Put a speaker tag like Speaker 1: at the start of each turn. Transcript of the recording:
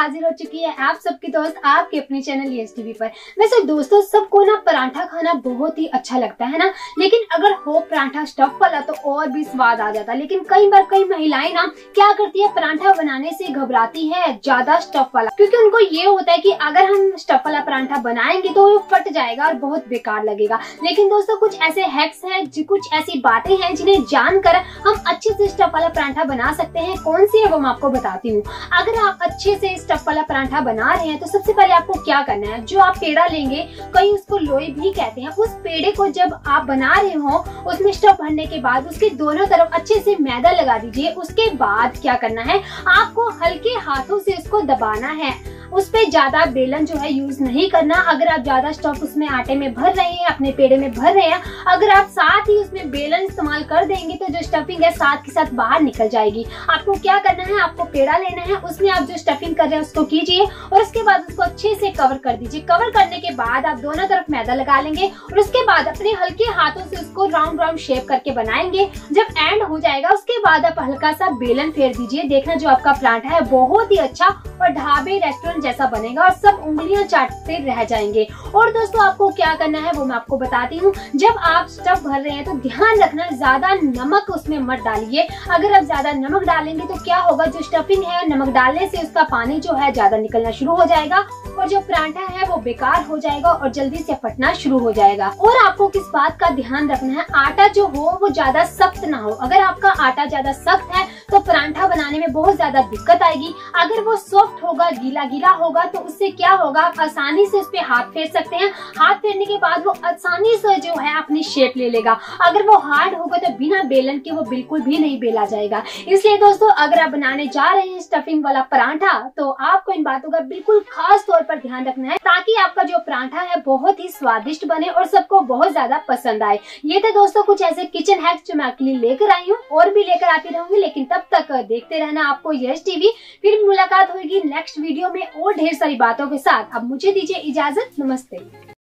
Speaker 1: हाजिर हो चुकी है आप सबकी दोस्त आपके अपने चैनल यस टीवी पर। वैसे दोस्तों, सबको ना पराठा खाना बहुत ही अच्छा लगता है ना? लेकिन अगर हो पराठा स्टफ़ वाला तो और भी स्वाद आ जाता लेकिन कई बार कई महिलाएँ ना क्या करती है, पराठा बनाने से घबराती है, ज़्यादा स्टफ़ वाला। क्योंकि उनको ये होता है कि अगर हम स्टफ़ वाला पराठा बनाएँगे तो वो फट जाएगा और बहुत बेकार लगेगा। लेकिन दोस्तों, कुछ ऐसे हैक्स है कुछ ऐसी बातें हैं, जिन्हें जानकर हम अच्छे से स्टफ़ वाला पराठा बना सकते हैं। कौन सी है, वो मैं आपको बताती हूँ। अगर आप अच्छे से स्टफ़ वाला पराठा बना रहे हैं तो सबसे पहले आपको क्या करना है? जो आप पेड़ा लेंगे कहीं उसको लोई भी कहते हैं। उस पेड़े को जब आप बना रहे हो, उसमें स्टफ़ भरने के बाद उसके दोनों तरफ़ अच्छे से मैदा लगा दीजिए। उसके बाद क्या करना है? आपको हल्के हाथों से उसको दबाना है। उस पर ज़्यादा बेलन जो है यूज़ नहीं करना। अगर आप ज़्यादा स्टफ़ उसमें आटे में भर रहे हैं, अपने पेड़े में भर रहे हैं, अगर आप साथ ही उसमें बेलन इस्तेमाल कर देंगे तो जो स्टफिंग है साथ के साथ बाहर निकल जाएगी। आपको क्या करना है? आपको पेड़ा लेना है, उसमें आप जो स्टफिंग कर रहे हैं उसको कीजिए और उसके बाद उसको अच्छे से कवर कर दीजिए। कवर करने के बाद आप दोनों तरफ़ मैदा लगा लेंगे और उसके बाद अपने हल्के हाथों से उसको राउंड राउंड शेप करके बनाएँगे। जब एंड हो जाएगा, उसके बाद आप हल्का सा बेलन फेर दीजिए। देखना जो आपका प्लांट है, बहुत ही अच्छा और ढाबे रेस्टोरेंट जैसा बनेगा और सब उंगलियाँ चाटते रह जाएँगे। और दोस्तों, आपको क्या करना है वो मैं आपको बताती हूँ। जब आप स्टफ़ भर रहे हैं तो ध्यान रखना, ज़्यादा नमक उसमें मत डालिए। अगर आप ज़्यादा नमक डालेंगे तो क्या होगा? जो स्टफिंग है, नमक डालने से उसका पानी जो है, ज़्यादा निकलना शुरू हो जाएगा। और जो पराठा है वो बेकार हो जाएगा और जल्दी से फटना शुरू हो जाएगा। और आपको किस बात का ध्यान रखना है? आटा जो हो, वो ज़्यादा सख्त ना हो। अगर आपका आटा ज़्यादा सख्त है तो परांठा बनाने में बहुत ज़्यादा दिक्कत आएगी। अगर वो सॉफ्ट होगा गीला गीला होगा तो उससे क्या होगा? आप आसानी से उस पर हाथ फेर सकते हैं। हाथ फेरने के बाद वो आसानी से जो है अपनी शेप ले लेगा। अगर वो हार्ड होगा तो बिना बेलन के वो बिल्कुल भी नहीं बेला जाएगा। इसलिए दोस्तों, अगर आप बनाने जा रहे हैं स्टफिंग वाला पराठा तो आपको इन बातों का बिल्कुल खास तौर पर ध्यान रखना है ताकि आपका जो पराठा है बहुत ही स्वादिष्ट बने और सबको बहुत ज़्यादा पसंद आए। ये थे दोस्तों कुछ ऐसे किचन हैक्स जो मैं आपके लिए लेकर आई हूँ और भी लेकर आती रहूँगी, लेकिन तब तक देखते रहना आपको यश टीवी। फिर मुलाकात होगी नेक्स्ट वीडियो में और ढेर सारी बातों के साथ। अब मुझे दीजिए इजाज़त, नमस्ते।